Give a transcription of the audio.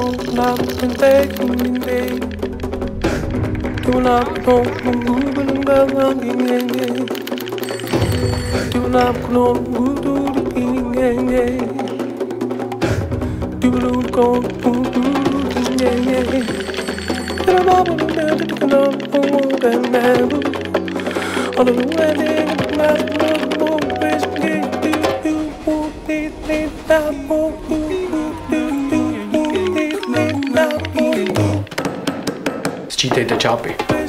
no nothing me Do not I'm all in the cheated the job.